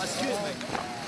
Excuse me.